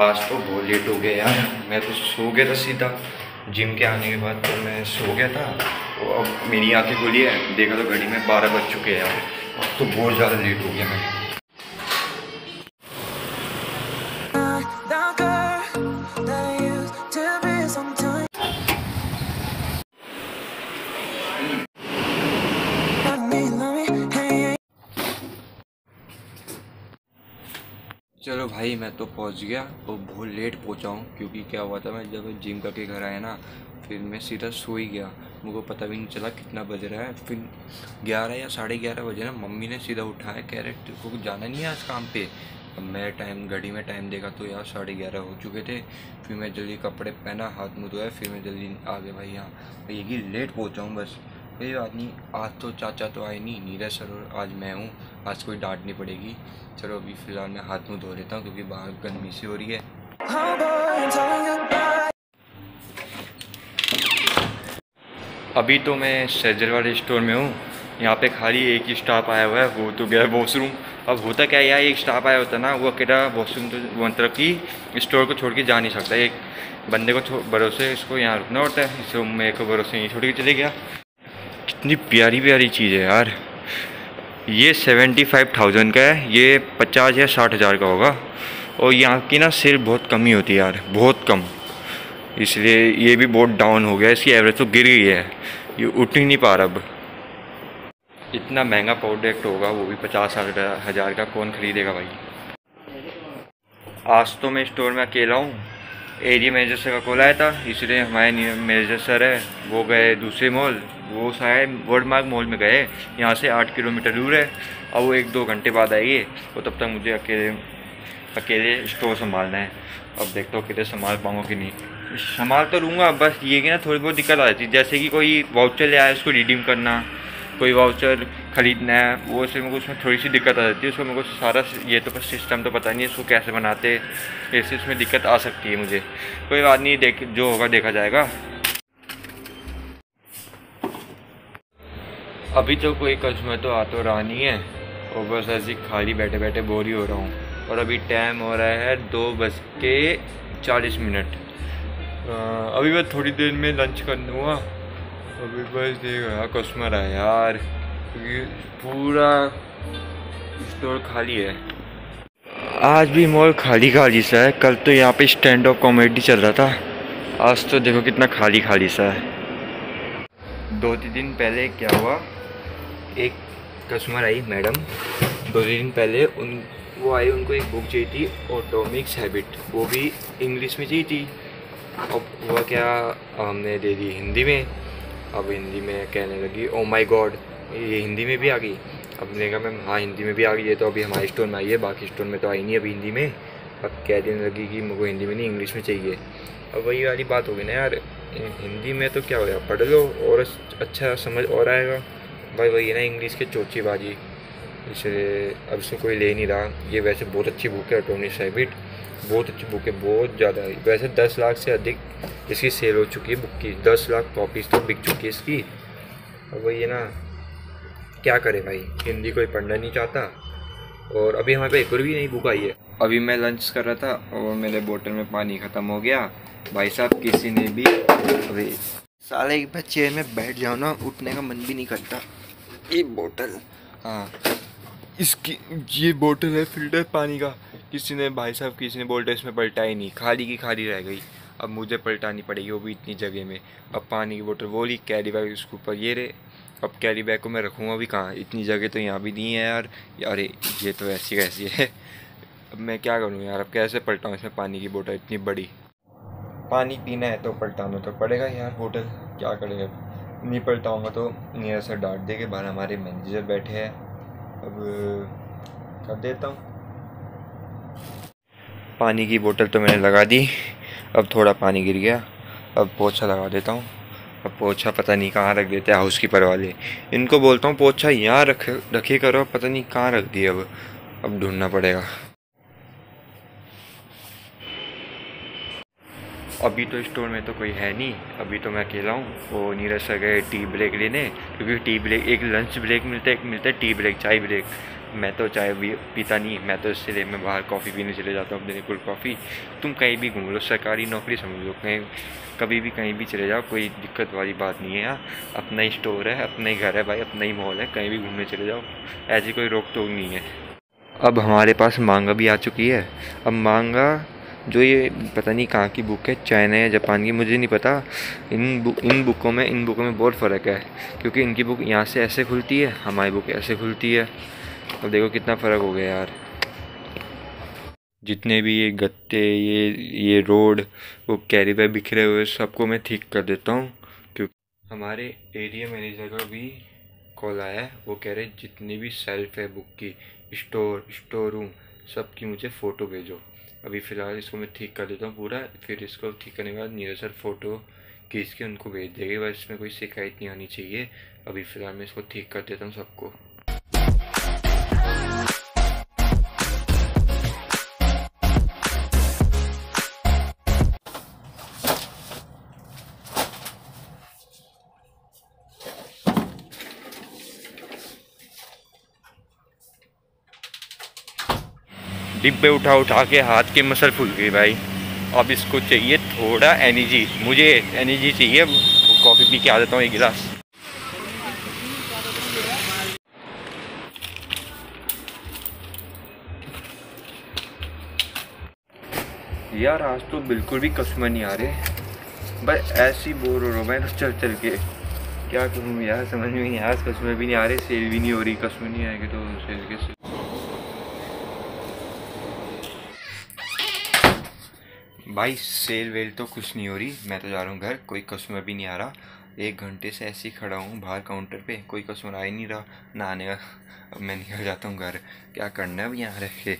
आज तो बहुत लेट हो गया यार। मैं तो सो गया था सीधा। जिम के आने के बाद तो मैं सो गया था। तो अब मेरी आँखें खुली है। देखा तो घड़ी में बारह बज चुके हैं यार। अब तो बहुत ज़्यादा लेट हो गया मैं। चलो भाई, मैं तो पहुँच गया। और बहुत लेट पहुँचा हूँ, क्योंकि क्या हुआ था, मैं जब जिम करके घर आया ना, फिर मैं सीधा सो ही गया मुझको पता भी नहीं चला कितना बज रहा है। फिर ग्यारह या साढ़े ग्यारह बजे ना, मम्मी ने सीधा उठाया, कह रहे, तेरे को जाना नहीं है आज काम पे? अब मैं टाइम घड़ी में टाइम देखा तो यार साढ़े ग्यारह हो चुके थे। फिर मैं जल्दी कपड़े पहना, हाथ मुँह धोया, फिर मैं जल्दी आ गया भाई यहाँ। ये लेट पहुँचा हूँ बस। कोई बात नहीं आज तो चाचा तो आए नहीं, नीरज सर आज मैं हूँ, आज कोई डांट नहीं पड़ेगी। चलो अभी फ़िलहाल मैं हाथ मुँह धो लेता हूँ, क्योंकि बाहर गर्मी सी हो रही है. अभी तो मैं सैजल वाले स्टोर में हूँ, यहाँ पे खाली एक ही स्टाफ आया हुआ है, वो तो गया वॉशरूम अब होता क्या यार, एक स्टाफ आया होता ना, वो अकेला वॉशरूम तो मतलब कि स्टोर को छोड़ के जा नहीं सकता। एक बंदे को भरोसे, इसको यहाँ रुकना होता है, इसको मेरे को भरोसे यहीं छोड़ के चले गया। कितनी प्यारी प्यारी चीज़ है यार। ये सेवेंटी फाइव थाउज़ेंड का है, ये पचास या साठ हज़ार का होगा। और यहाँ की ना सेल बहुत कम ही होती है यार, बहुत कम। इसलिए ये भी बहुत डाउन हो गया इसकी एवरेज तो गिर गई है। ये उठ ही नहीं पा रहा अब। इतना महँगा प्रोडक्ट होगा, वो भी पचास हज़ार का, कौन खरीदेगा भाई? आज तो मैं स्टोर में अकेला हूँ। एरिया मैनेजर सर का कॉल आया था, इसलिए हमारे मैनेजर सर है, वो गए दूसरे मॉल वो शायद वर्ड मार्क मॉल में गए, यहाँ से आठ किलोमीटर दूर है, अब वो एक दो घंटे बाद आएँगे और तब तक मुझे अकेले अकेले स्टोर संभालना है, अब देखता हूँ कितने संभाल पाऊँगा कि नहीं। संभाल तो लूँगा, बस ये कि ना थोड़ी बहुत दिक्कत आ जाती है, जैसे कि कोई वाउचर ले आया उसको रिडीम करना, कोई वाउचर खरीदना है, वो से मेरे को उसमें थोड़ी सी दिक्कत आ जाती है, उसको मेरे को सारा ये तो बस सिस्टम तो पता नहीं है इसको कैसे बनाते ऐसे इसमें दिक्कत आ सकती है मुझे। कोई बात नहीं, देख, जो होगा देखा जाएगा। अभी तो कोई कस्टमर तो आ तो रहा नहीं है, और बस ऐसे खाली बैठे बैठे बोर ही हो रहा हूँ। और अभी टाइम हो रहा है दो बज के चालीस मिनट। अभी मैं थोड़ी देर में लंच कर लूँगा अभी बस देख रहा कस्टमर है यार। क्योंकि पूरा स्टोर खाली है। आज भी मॉल खाली खाली सा है। कल तो यहाँ पे स्टैंड अप कॉमेडी चल रहा था। आज तो देखो कितना खाली खाली सा है। दो तीन दिन पहले क्या हुआ? एक कस्टमर आई मैडम दो तीन दिन पहले उन, वो आई, उनको एक बुक चाहिए थी ऑटोमिक्स हैबिट वो भी इंग्लिश में चाहिए थी। अब हुआ क्या? हमने दे दी हिंदी में। अब हिंदी में कहने लगी ओ माई गॉड ये हिंदी में भी आ गई। अब मैंने कहा, मैम हाँ हिंदी में भी आ गई है तो अभी हमारे स्टोर में आई है, बाकी स्टोर में तो आई नहीं अभी हिंदी में। अब कह देने लगी कि मुझे हिंदी में नहीं, इंग्लिश में चाहिए। अब वही वाली बात हो गई ना यार हिंदी में तो क्या हो गया, पढ़ लो और अच्छा समझ और आएगा। भाई वही ना, इंग्लिश के चोची बाजी इसलिए अब इसको कोई ले नहीं रहा। ये वैसे बहुत अच्छी बुक है अटोनिस हैबिट बहुत अच्छी बुक है, बहुत ज़्यादा वैसे दस लाख से अधिक इसकी सेल हो चुकी है बुक की। दस लाख कॉपीज़ तो बिक चुकी है इसकी। अब वही है ना क्या करे भाई? हिंदी कोई पढ़ना नहीं चाहता। और अभी हमारे पे एक और भी नहीं बुक आई है। अभी मैं लंच कर रहा था और मेरे बोतल में पानी ख़त्म हो गया। भाई साहब किसी ने भी अभी साले एक बार चेयर में बैठ जाओ ना उठने का मन भी नहीं करता। ये बोतल। हाँ। इसकी ये बोतल है फ़िल्टर पानी का। किसी ने भाई साहब किसी ने बोतल इसमें पलटा ही नहीं। खाली की खाली रह गई। अब मुझे पलटानी पड़ेगी वो भी इतनी जगह में। अब पानी की बोतल वो ली कैरी बैग उसके ऊपर ये रहे अब कैरी बैग को मैं रखूँगा भी कहाँ? इतनी जगह तो यहाँ भी नहीं है यार। अरे, ये तो ऐसी कैसी है। अब मैं क्या करूँ यार? अब कैसे पलटाऊँ इसमें पानी की बोतल? इतनी बड़ी। पानी पीना है तो पलटाना तो पड़ेगा यार बोतल क्या करेगा नहीं पलटाऊँगा तो नीरज सर डांट दे के बाहर हमारे मैनेजर बैठे हैं। अब, कर देता हूँ। पानी की बोतल तो मैंने लगा दी। अब थोड़ा पानी गिर गया। अब पोछा लगा देता हूँ। अब पोछा पता नहीं कहाँ रख देते हाउस कीपर वाले। इनको बोलता हूँ, पोछा यहाँ रख, रखे करो पता नहीं कहाँ रख दिया, अब अब ढूंढना पड़ेगा। अभी तो स्टोर में तो कोई है नहीं, अभी तो मैं अकेला हूँ। वो नीरज सर गए टी ब्रेक लेने, क्योंकि टी ब्रेक एक लंच ब्रेक मिलता है एक मिलता है टी ब्रेक चाय ब्रेक मैं तो चाय पीता नहीं, मैं तो इसलिए मैं बाहर कॉफ़ी पीने चले जाता हूँ, अपने कोल्ड कॉफ़ी तुम कहीं भी घूम लो, सरकारी नौकरी समझ लो, कहीं, कभी भी कहीं भी चले जाओ, कोई दिक्कत वाली बात नहीं है यहाँ अपना ही स्टोर है, अपना ही घर है भाई, अपना ही मॉल है, कहीं भी घूमने चले जाओ, ऐसी कोई रोक टोक नहीं है। अब हमारे पास मांगा भी आ चुकी है। अब मांगा, जो ये पता नहीं कहाँ की बुक है चाइना या जापान की, मुझे नहीं पता। इन बुक इन बुकों में, इन बुकों में बहुत फ़र्क है, क्योंकि इनकी बुक यहाँ से ऐसे खुलती है, हमारी बुक ऐसे खुलती है। अब देखो कितना फ़र्क हो गया यार। जितने भी ये गत्ते, ये ये रोड, वो कैरी बैग बिखरे हुए, सबको मैं ठीक कर देता हूँ। क्योंकि हमारे एरिया मैनेजर का भी कॉल आया है। वो कह रहे जितनी भी सेल्फ है बुक की स्टोर स्टोर रूम सब की मुझे फ़ोटो भेजो। अभी फ़िलहाल इसको मैं ठीक कर देता हूँ पूरा। फिर इसको ठीक करने के बाद नीरज सर फ़ोटो खींच के उनको भेज देंगे। बस इसमें कोई शिकायत नहीं आनी चाहिए। अभी फ़िलहाल मैं इसको ठीक कर देता हूँ सबको। डिब्बे उठा उठा के हाथ के मसल फूल गई भाई। अब इसको चाहिए थोड़ा एनर्जी मुझे एनर्जी चाहिए। कॉफ़ी पी के आ देता हूँ एक गिलास। यार, आज तो बिल्कुल भी कस्टमर नहीं आ रहे। बस ऐसे बोर हो रहा हूँ मैं तो चल चल के। क्या करूँ यार, समझ में नहीं आया। कस्टमर भी नहीं आ रहे सेल भी नहीं हो रही। कस्टमर नहीं आएँगे तो सेल कैसे? भाई सेल वेल तो कुछ नहीं हो रही। मैं तो जा रहा हूँ घर, कोई कस्टमर भी नहीं आ रहा। एक घंटे से ऐसे ही खड़ा हूँ, बाहर काउंटर पे, कोई कस्टमर आ ही नहीं रहा। ना आने का, अब मैं निकल जाता हूँ घर। क्या करना है अब यहाँ रह के?